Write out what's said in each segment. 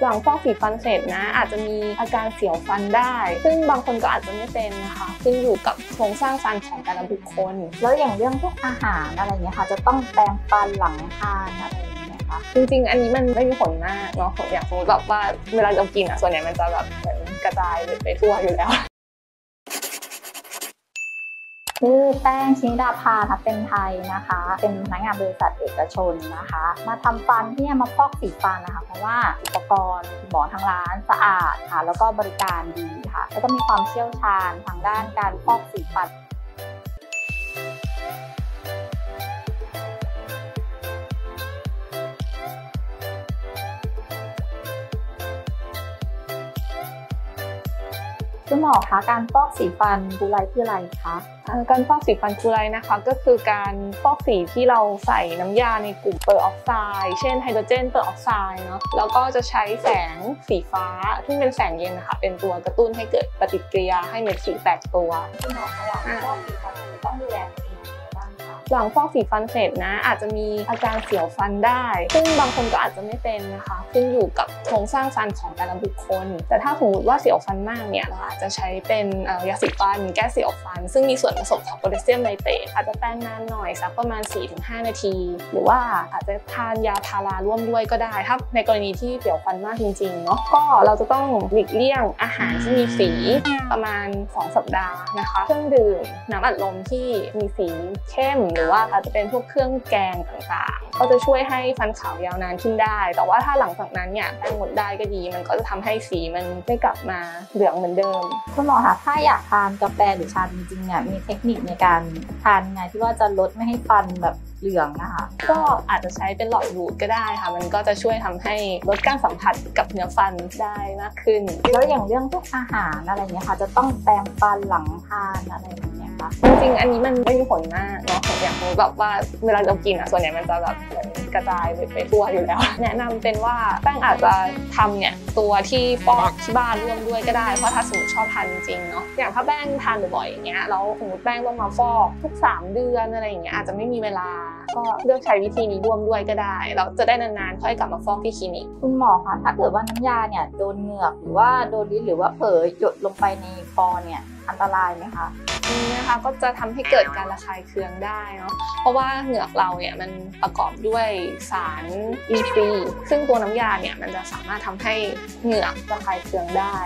หลังฟอกสีฟันเสร็จนะ อาจจะมีอาการเสียวฟันได้ ซึ่งบางคนก็อาจจะไม่เป็นนะคะขึ้นอยู่กับโครงสร้างฟันของแต่ละบุคคล แล้วอย่างเรื่องพวกอาหารอะไรเงี้ยค่ะ จะต้องแปรงฟันหลังทานอะไรอย่างเงี้ยค่ะจริงๆ อันนี้มันไม่มีผลมากเนาะอย่างสมมติแบบว่าเวลาเรากินอะ ส่วนใหญ่มันจะแบบเหมือนกระจายไปทั่วอยู่แล้ว ชื่อแป้งชินดาภาทับเป็นไทยนะคะ เป็นพนักงานบริษัทเอกชนนะคะ มาทำฟันที่มาฟอกสีฟันนะคะ เพราะว่าอุปกรณ์หมอทางร้านสะอาดค่ะ แล้วก็บริการดีค่ะ แล้วก็มีความเชี่ยวชาญทางด้านการฟอกสีฟัน คุณหมอคะการฟอกสีฟันบูไลคืออะไรคะอ่าการฟอกสีฟันคูไรนะคะ ก็คือการฟอกสีที่เราใส่น้ำยาในกลุ่มเปอร์ออกไซด์เช่นไฮโดรเจนเปอร์ออกไซด์เนาะแล้วก็จะใช้แสงสีฟ้าที่เป็นแสงเย็นนะคะเป็นตัวกระตุ้นให้เกิดปฏิกิริยาให้เม็ดสีแตกตัวคุณหมอคะหลังฟอกสีฟันต้องดูแล หลังฟอกสีฟันเสร็จนะ อาจจะมีอาการเสียวฟันได้ ซึ่งบางคนก็อาจจะไม่เป็นนะคะขึ้นอยู่กับโครงสร้างฟันของแต่ละบุคคล แต่ถ้าสมมติว่าเสียวฟันมากเนี่ยเราอาจจะใช้เป็นยาสีฟันแก้เสียวฟัน ซึ่งมีส่วนผสมของโพแทสเซียมไนเตรตอาจจะแปรงนานหน่อยสักประมาณ 4-5 นาที หรือว่าอาจจะทานยาพาราร่วมด้วยก็ได้ถ้าในกรณีที่เสียวฟันมากจริงๆเนาะก็เราจะต้องหลีกเลี่ยงอาหารที่มีสีประมาณ 2 สัปดาห์นะคะ เครื่องดื่มน้ำอัดลมที่มีสีเข้มหรือว่าอาจจะเป็นพวกเครื่องแกงต่างๆ ก็จะช่วยให้ฟันขาวยาวนานขึ้นได้ แต่ว่าถ้าหลังจากนั้นเนี่ยแป้งหมดได้ก็ดี มันก็จะทำให้สีมันไม่กลับมาเหลืองเหมือนเดิม คุณหมอคะถ้าอยากทานกาแฟหรือชาจริงๆเนี่ยมีเทคนิคในการทานยังไงที่ว่าจะลดไม่ให้ฟันแบบเหลืองนะคะก็อาจจะใช้เป็นหลอดดูดก็ได้ค่ะ มันก็จะช่วยทำให้ลดการสัมผัสกับเนื้อฟันได้มากขึ้น แล้วอย่างเรื่องพวกอาหารอะไรเงี้ยค่ะ จะต้องแปรงฟันหลังทานอะไร อย่างเงี้ยค่ะจริงๆ อันนี้มันไม่มีผลมากเนาะอย่างสมมติแบบว่าเวลาเรากินอะส่วนใหญ่มันจะแบบเหมือนกระจายไปไปทั่วอยู่แล้ว แนะนำเป็นว่าแป้งอาจจะทำเนี่ยตัวที่ฟอกที่บ้านร่วมด้วยก็ได้ เพราะถ้าสมมติชอบทานจริงๆเนาะอย่างถ้าแป้งทานบ่อยๆอย่างเงี้ยแล้วสมมติแป้งต้องมาฟอกทุก 3 เดือนอะไรอย่างเงี้ยอาจจะไม่มีเวลาก็เลือกใช้วิธีนี้ร่วมด้วยก็ได้ เราจะได้นานๆ ค่อยกลับมาฟอกที่คลินิก คุณหมอคะถ้าเกิดว่าน้ำยาเนี่ยโดนเหงือกหรือว่าโดนลิ้นหรือว่าเผลอหยดลงไปในคอเนี่ยอันตรายไหมคะ นี้นะคะก็จะทำให้เกิดการระคายเคืองได้เนาะเพราะว่าเหงือกเราเนี่ยมันประกอบด้วยสารอินทรีย์ซึ่งตัวน้ำยาเนี่ยมันจะสามารถทำให้เหงือกระคายเคืองได้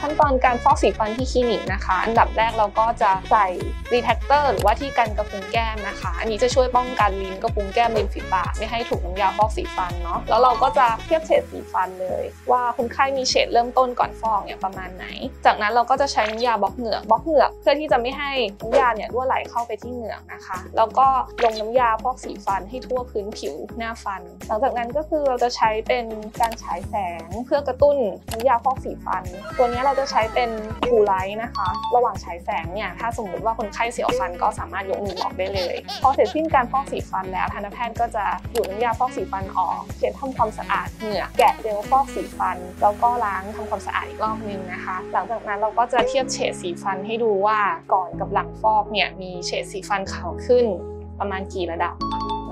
ขั้นตอนการฟอกสีฟันที่คลินิกนะคะ อันดับแรกเราก็จะใส่ retractor หรือว่าที่กันกระพุ้งแก้มนะคะ อันนี้จะช่วยป้องกันลิ้นกระพุ้งแก้มริมฝีปากไม่ให้ถูกน้ำยาฟอกสีฟันเนาะแล้วเราก็จะเทียบเฉดสีฟันเลย ว่าคนไข้มีเฉดเริ่มต้นก่อนฟอกเนี่ยประมาณไหน จากนั้นเราก็จะใช้น้ำยาบล็อกเหงือกบล็อกเหงือก เพื่อที่จะไม่ให้น้ำยาเนี่ยรั่วไหลเข้าไปที่เหงือกนะคะ แล้วก็ลงน้ำยาฟอกสีฟันให้ทั่วพื้นผิวหน้าฟัน หลังจากนั้นก็คือเราจะใช้เป็นการฉายแสงเพื่อกระตุ้นน้ำยาฟอกสีฟันตัวนี้เราจะใช้เป็น Cool Light นะคะ ระหว่างฉายแสงเนี่ย ถ้าสมมติว่าคนไข้เสียวฟันก็สามารถยกมือออกได้เลย พอเสร็จสิ้นการฟอกสีฟันแล้วทันตแพทย์ก็จะดูดน้ำยาฟอกสีฟันออก เช็ดทำความสะอาดเหงือกแกะเจลฟอกสีฟัน แล้วก็ล้างทำความสะอาดอีกรอบนึงนะคะ หลังจากนั้นเราก็จะเทียบเฉดสีฟันให้ดูว่าก่อนกับหลังฟอกเนี่ยมีเฉดสีฟันขาวขึ้นประมาณกี่ระดับ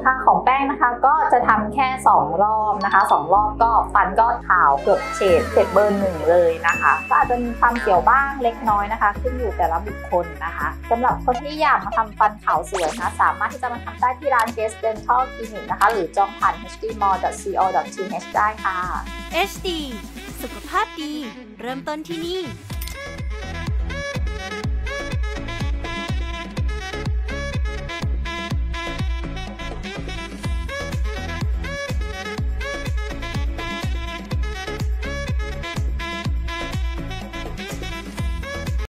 ค่ะของแป้งนะคะ ก็จะทำแค่ 2 รอบนะคะ 2 รอบก็ฟันก็ขาวเกือบเฉดเฉดเบอร์หนึ่งเลยนะคะ ก็อาจจะมีความเขียวบ้างเล็กน้อยนะคะ ขึ้นอยู่แต่ละบุคคลนะคะสำหรับคนที่อยากมาทำฟันขาวสวยนะสามารถที่จะมาทำได้ที่ร้าน Guest Dental Clinic นะคะ หรือจองผ่าน hdmall.co.th ได้ค่ะ HD สุขภาพดี เริ่มต้นที่นี่